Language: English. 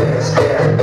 Dance, dance.